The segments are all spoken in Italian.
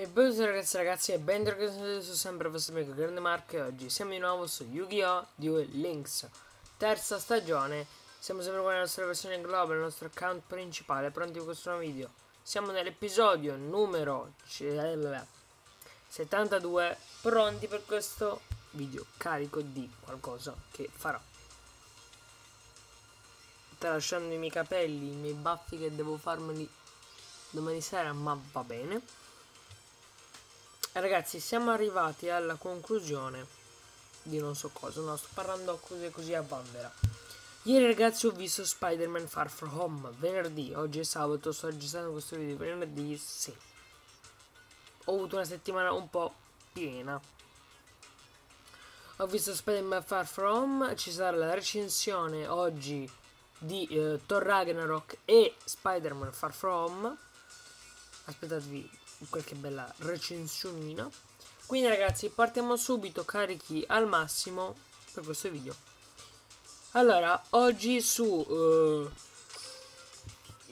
E buongiorno ragazzi ragazzi e bentornati su sempre il vostro amico Grande Marco oggi siamo di nuovo su Yu-Gi-Oh! Duel Links Terza stagione. Siamo sempre con la nostra versione global, il nostro account principale, pronti per questo nuovo video. Siamo nell'episodio numero 72 Pronti per questo video carico di qualcosa che farò. Tralasciando i miei capelli, i miei baffi che devo farmeli domani sera ma va bene Ragazzi, siamo arrivati alla conclusione di non so cosa, no, sto parlando così così a Vanvera. Ieri ragazzi ho visto Spider-Man Far From Home, venerdì, oggi è sabato, sto registrando questo video venerdì, sì. Ho avuto una settimana un po' piena. Ho visto Spider-Man Far From Home, ci sarà la recensione oggi di eh, Thor Ragnarok e Spider-Man Far From Home. Aspettatevi qualche bella recensionina. Quindi ragazzi partiamo subito carichi al massimo per questo video. Allora, oggi su uh,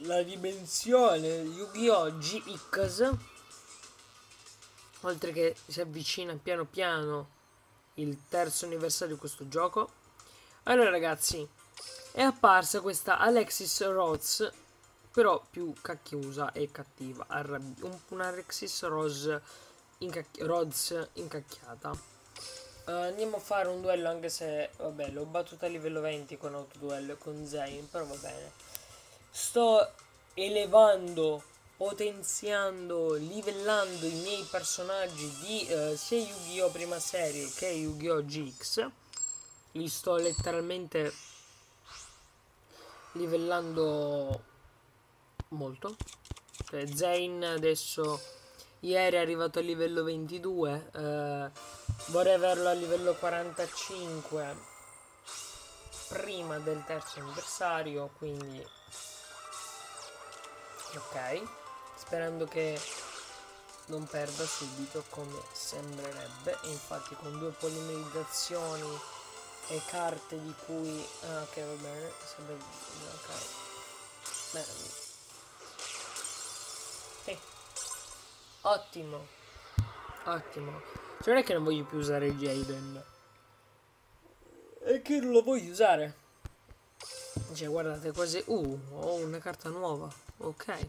la dimensione Yu-Gi-Oh! GX, oltre che si avvicina piano piano il terzo anniversario di questo gioco. Allora ragazzi, è apparsa questa Alexis Rhodes però più cacchiosa e cattiva. Un, una Rexis Rose incacchi Rhodes incacchiata. Uh, andiamo a fare un duello anche se, vabbè, l'ho battuta a livello 20 con autoduello e con Zayn, però va bene. Sto elevando, potenziando, livellando i miei personaggi di uh, sia Yu-Gi-Oh! prima serie che Yu-Gi-Oh! GX. Li sto letteralmente livellando molto. Cioè, Zane adesso ieri è arrivato a livello 22, eh, vorrei averlo a livello 45 prima del terzo anniversario, quindi ok, sperando che non perda subito come sembrerebbe, infatti con due polimerizzazioni e carte di cui ah, ok va bene, sembra ok. Beh, Ottimo. Ottimo. Cioè non è che non voglio più usare Jaden. È che non lo voglio usare. Cioè guardate quasi... Uh, ho una carta nuova. Ok.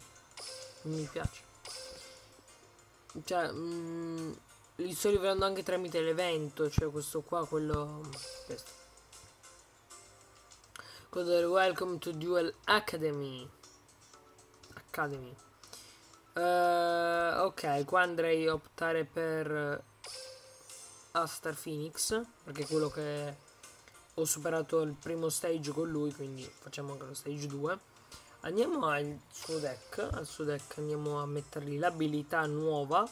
Mi piace. Cioè... Mm, li sto rivelando anche tramite l'evento. Cioè questo qua, quello... Questo. Welcome to Duel Academy. Academy. Uh, ok, qua andrei a optare per Astar Phoenix, perché è quello che ho superato il primo stage con lui, quindi facciamo anche lo stage 2. Andiamo al suo deck, al suo deck andiamo a mettergli l'abilità nuova.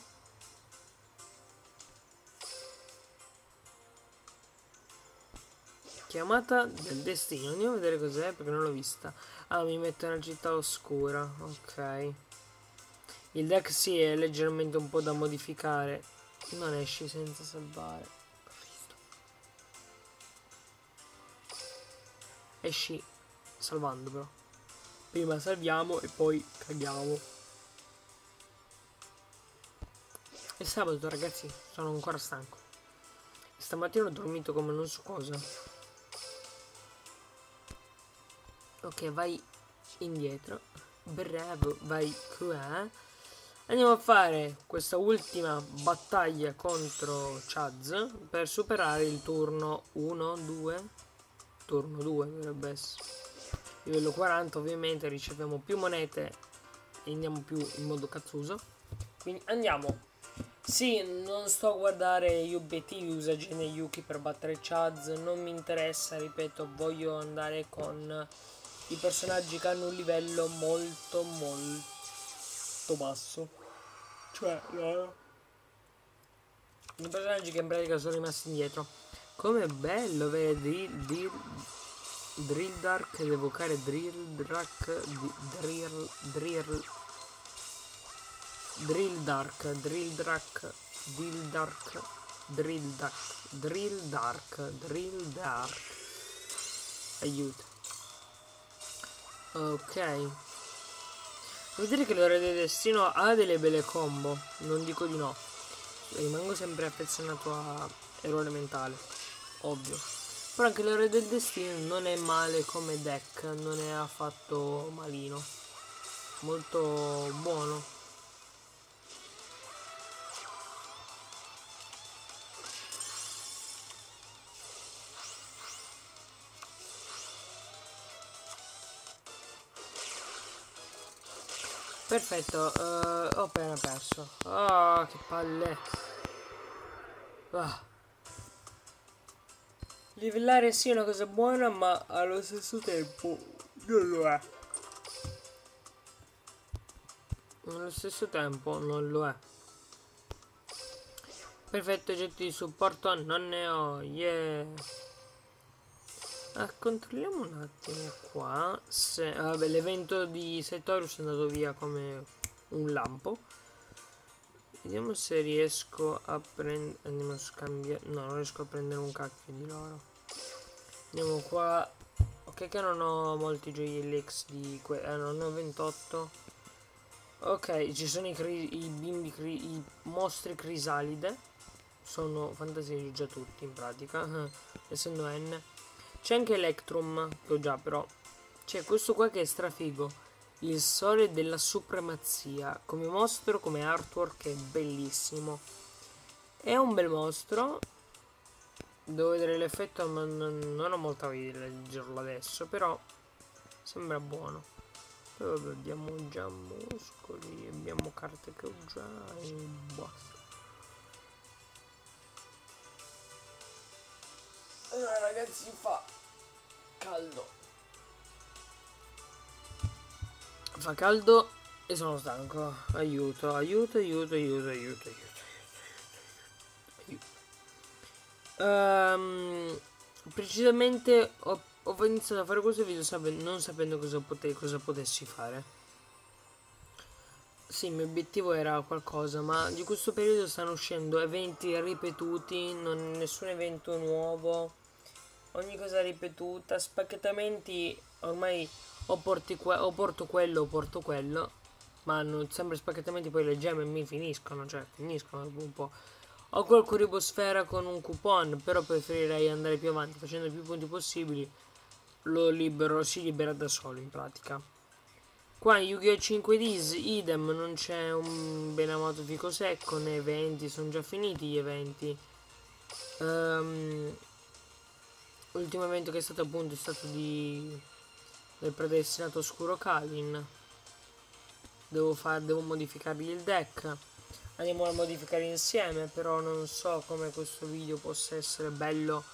Chiamata del destino, andiamo a vedere cos'è perché non l'ho vista. Ah, mi mette una città oscura, ok. Il deck sì è leggermente un po' da modificare. Non esci senza salvare. Esci salvando però. Prima salviamo e poi caghiamo. È sabato ragazzi, sono ancora stanco. Stamattina ho dormito come non so cosa. Ok, vai indietro. Bravo, vai qua. Andiamo a fare questa ultima battaglia contro Chaz per superare il turno 1, 2, turno 2 dovrebbe essere. Livello 40 ovviamente riceviamo più monete e andiamo più in modo cazzuso. Quindi andiamo. Sì, non sto a guardare gli obiettivi Usagene e Yuki per battere Chaz, non mi interessa, ripeto, voglio andare con i personaggi che hanno un livello molto molto basso. Cioè, loro. I personaggi che in pratica sono rimasti indietro. Com'è bello vedi Drill, drill Dark ed evocare Drill Dark Drill Drill Drill Dark Drill Dark Drill Dark Drill Dark Drill Dark Drill Dark Aiuto Ok Dire che l'ora del destino ha delle belle combo, non dico di no. Rimango sempre affezionato a errore mentale, ovvio. Però anche l'ora del destino non è male come deck, non è affatto malino. Molto buono. Perfetto, uh, ho appena perso. Oh, che palle. Ah. Livellare sì è una cosa buona, ma allo stesso tempo non lo è. Allo stesso tempo non lo è. Perfetto, oggetti di supporto non ne ho, yeah. Ah, controlliamo un attimo qua se... Ah, vabbè, l'evento di Setorius è andato via come un lampo. Vediamo se riesco a prendere... Andiamo a scambiare... No, non riesco a prendere un cacchio di loro. Andiamo qua. Ok che non ho molti gioielli X di... Que... Eh, non ne ho 28. Ok, ci sono i, i bimbi... i mostri crisalide. Sono fantasici già tutti in pratica. Essendo N. C'è anche Electrum, che ho già però. C'è questo qua che è strafigo. Il sole della supremazia. Come mostro, come artwork, è bellissimo. È un bel mostro. Devo vedere l'effetto, ma non, ho molta voglia di leggerlo adesso, però sembra buono. Poi vabbè, abbiamo già muscoli, abbiamo carte che ho già e basta. Allora ragazzi fa caldo. Fa caldo e sono stanco. Aiuto, aiuto, aiuto, aiuto, aiuto, aiuto. Um, precisamente ho, ho, iniziato a fare questo video sapendo, non sapendo cosa, pote, cosa potessi fare. Sì, il mio obiettivo era qualcosa, ma di questo periodo stanno uscendo eventi ripetuti, non, nessun evento nuovo ogni cosa ripetuta, spacchettamenti ormai o, porti o porto quello o porto quello, ma hanno sempre spacchettamenti poi le gemme mi finiscono, cioè finiscono dopo un po'. Ho quel curibosfera con un coupon, però preferirei andare più avanti facendo più punti possibili. Lo libero, si libera da solo in pratica. Qua in Yu-Gi-Oh! 5Ds, idem, non c'è un benamato fico secco, né eventi, sono già finiti gli eventi. Um, L'ultimo evento che è stato appunto è stato di del predestinato oscuro Calvin. Devo, far, devo modificargli il deck. Andiamo a modificare insieme, però non so come questo video possa essere bello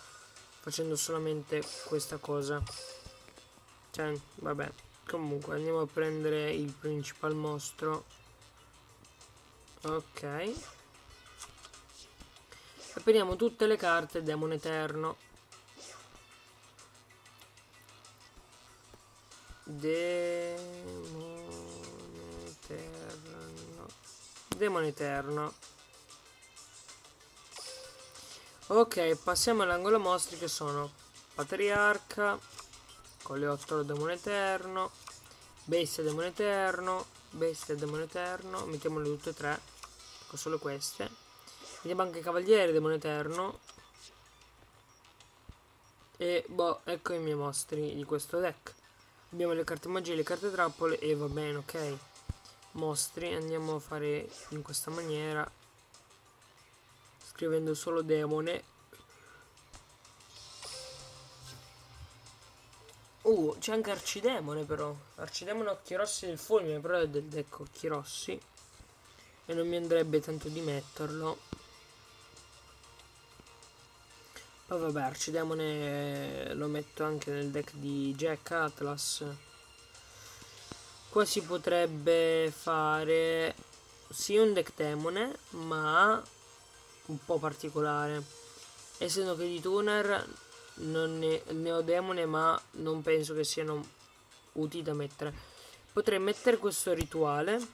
facendo solamente questa cosa. Cioè, vabbè. Comunque, andiamo a prendere il principal mostro. Ok. Apriamo tutte le carte Demon Eterno. Demone Eterno. Demone Eterno. Ok, passiamo all'angolo mostri che sono Patriarca, Coleottolo Demone Eterno, Bestia Demone Eterno, Bestia Demone Eterno, mettiamole tutte e tre, ecco solo queste. Vediamo anche Cavaliere Demone Eterno. E boh, ecco i miei mostri di questo deck. Abbiamo le carte magie, le carte trappole e va bene, ok. Mostri, andiamo a fare in questa maniera. Scrivendo solo demone. Uh, c'è anche arcidemone però. Arcidemone occhi rossi del fulmine, però è del deck occhi rossi. E non mi andrebbe tanto di metterlo. Poi vabbè, Arcidemone lo metto anche nel deck di Jack Atlas. Qua si potrebbe fare sì un deck demone, ma un po' particolare. Essendo che di tuner non ne, ne ho demone, ma non penso che siano utili da mettere. Potrei mettere questo rituale,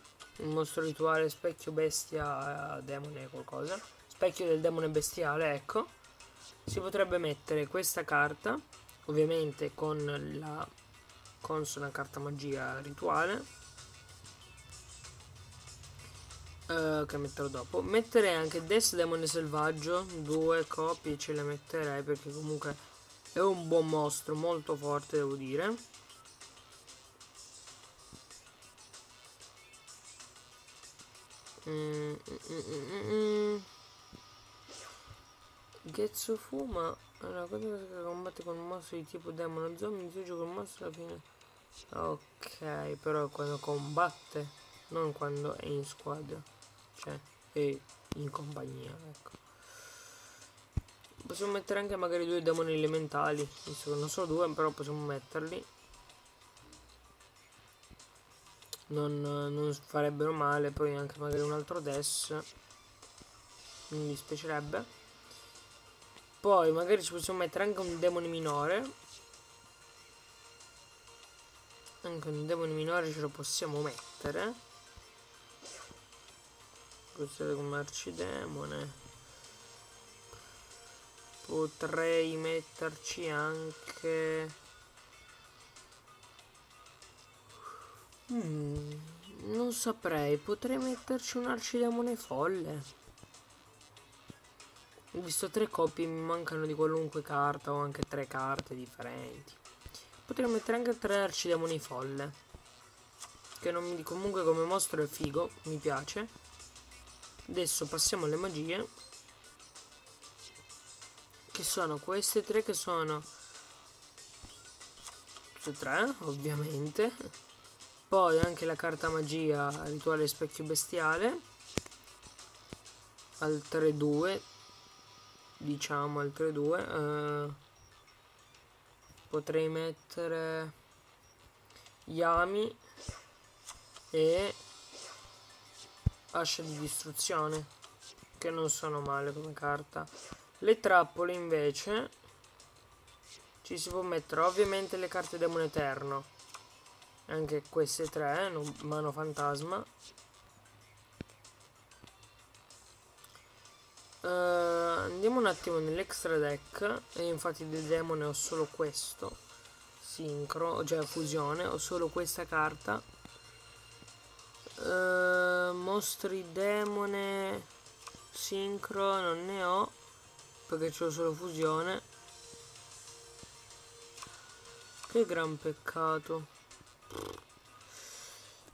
un mostro rituale specchio bestia demone qualcosa. Specchio del demone bestiale, ecco si potrebbe mettere questa carta ovviamente con la consona carta magia rituale uh, che metterò dopo. Metterei anche Des Demone Selvaggio due copie ce le metterei perché comunque è un buon mostro molto forte devo dire. Mm, mm, mm, Getsu Fuma una cosa che combatte con un mostro di tipo demone. Zombie distrugge con un mostro alla fine. Ok però quando combatte non quando è in squadra. Cioè è in compagnia ecco. Possiamo mettere anche magari due demoni elementali. Non so due però possiamo metterli. Non, non farebbero male. Poi anche magari un altro des. Non mi dispiacerebbe poi magari ci possiamo mettere anche un demone minore. Anche un demone minore ce lo possiamo mettere. Questo è come arcidemone. Potrei metterci anche... Hmm, non saprei, potrei metterci un arcidemone folle. Ho visto tre copie, mi mancano di qualunque carta o anche tre carte differenti. Potrei mettere anche tre arcidemoni folle. Che non mi comunque come mostro è figo, mi piace. Adesso passiamo alle magie. Che sono queste tre che sono queste tre, ovviamente. Poi anche la carta magia rituale specchio bestiale. Altre due diciamo altre due eh, potrei mettere Yami e Ascia di distruzione che non sono male come carta. Le trappole invece ci si può mettere ovviamente le carte demone eterno. Anche queste tre mano fantasma. Uh, andiamo un attimo nell'extra deck e infatti del demone ho solo questo sincro, cioè fusione, ho solo questa carta. Uh, mostri demone sincro non ne ho perché c'ho solo fusione. Che gran peccato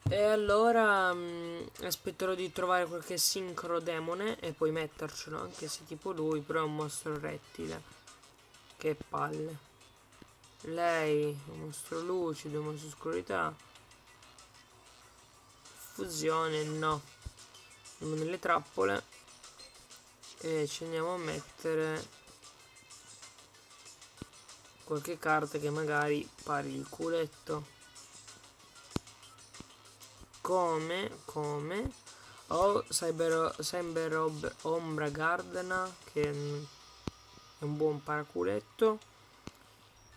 e allora mh, mm, aspetterò di trovare qualche sincro demone e poi mettercelo, anche se tipo lui, però è un mostro rettile. Che palle. Lei, un mostro lucido, un mostro oscurità. Fusione, no. Andiamo nelle trappole. E ci andiamo a mettere qualche carta che magari pari il culetto come, come? Ho Cyber, Cyber Ombra Gardena che è un buon paraculetto.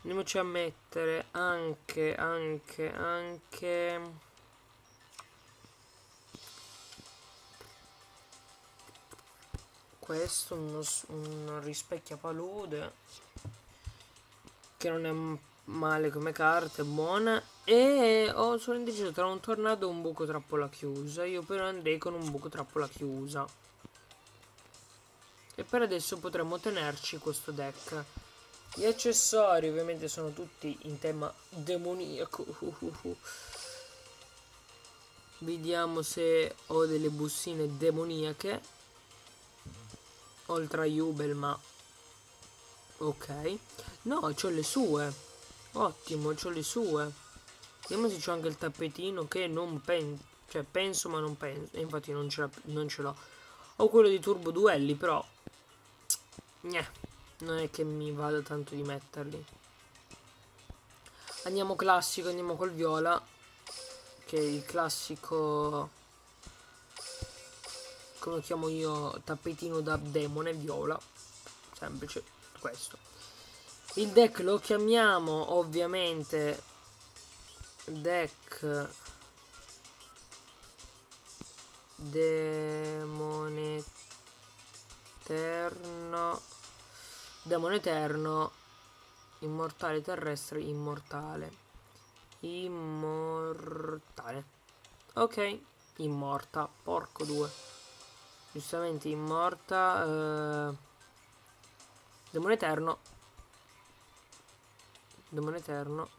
Andiamoci a mettere anche anche anche. Questo uno, un rispecchia palude che non è male come carta, è buona. E ho solo indeciso tra un tornado e un buco trappola chiusa. Io però andrei con un buco trappola chiusa. E per adesso potremmo tenerci questo deck. Gli accessori ovviamente sono tutti in tema demoniaco. Vediamo se ho delle bussine demoniache. Oltre a Jubel, ma... Ok. No, ho le sue. Ottimo, ho le sue. Vediamo se c'ho anche il tappetino che non penso. Cioè, penso ma non penso. E infatti non ce l'ho. Ho quello di turbo duelli, però... Gneh, non è che mi vada tanto di metterli. Andiamo classico, andiamo col viola. Che è il classico... Come lo chiamo io? Tappetino da demone viola. Semplice, questo. Il deck lo chiamiamo ovviamente deck demone eterno demone eterno immortale terrestre immortale immortale ok immorta. Porco due. Giustamente immorta. Eh... Demone eterno. Demone eterno.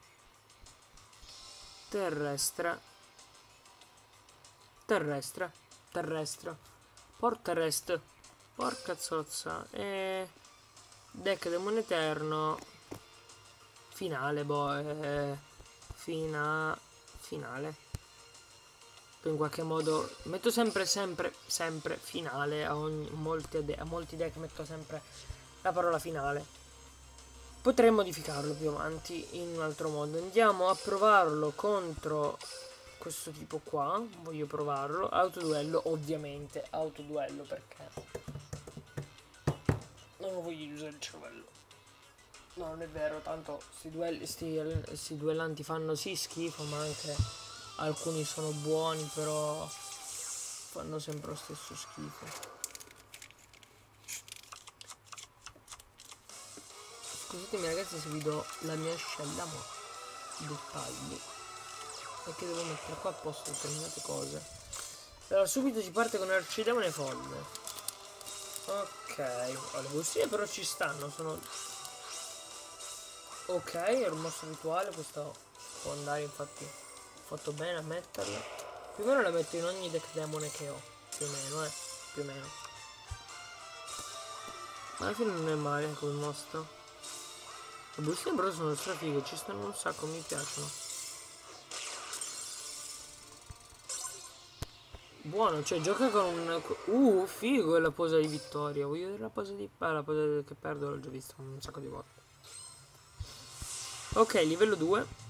Terrestre. Terrestre. Terrestre. Por terrestre. Porca zozza. E... Deck demone eterno. Finale, boh. Eh... Fina... Finale in qualche modo metto sempre sempre sempre finale a, ogni, molti, a molti deck metto sempre la parola finale potrei modificarlo più avanti in un altro modo. Andiamo a provarlo contro questo tipo qua. Voglio provarlo. Autoduello ovviamente. Autoduello perché? Non ho voglia di usare il cervello. No non è vero tanto sti, duelli, duellanti fanno sì schifo ma anche alcuni sono buoni però fanno sempre lo stesso schifo scusatemi ragazzi se vi do la mia scella ma dettagli. Perché devo mettere qua a posto determinate cose. Allora subito si parte con arcidemone folle. Ok allora, le bustine però ci stanno sono ok è un mostro rituale questo può andare infatti fatto bene a metterla più o meno la metto in ogni deck demone che ho più o meno eh più o meno. Ma alla fine non è male come mostro le bustine però sono strafighe ci stanno un sacco mi piacciono buono cioè gioca con un uh figo la posa di vittoria voglio vedere la posa di ah, la posa che perdo l'ho già vista un sacco di volte ok livello 2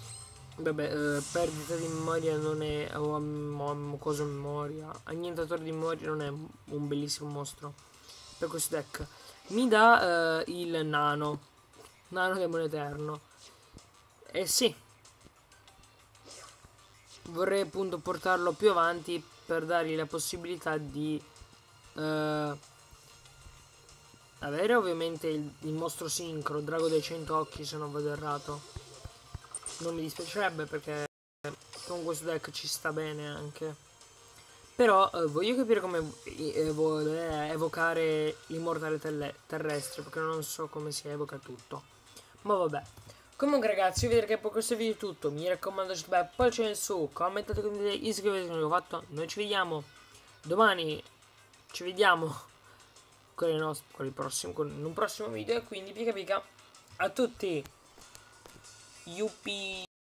Vabbè, eh, perdita di memoria non è... o um, cosa memoria. Annientatore di memoria non è un bellissimo mostro per questo deck. Mi dà eh, il nano. Nano demone eterno. Eh sì. Vorrei appunto portarlo più avanti per dargli la possibilità di... Eh, avere ovviamente il, il mostro sincro, drago dei cento occhi se non vado errato non mi dispiacerebbe perché con questo deck ci sta bene anche. Però eh, voglio capire come evo evocare l'immortale terrestre perché non so come si evoca tutto. Ma vabbè. Comunque ragazzi, io vi direi che per questo video è tutto. Mi raccomando, beh, pollice in su, commentate, condividete, iscrivetevi se non l'ho fatto. Noi ci vediamo domani. Ci vediamo con, il nostro, con, il prossimo, con un prossimo video. E quindi pica pica a tutti. Yuppie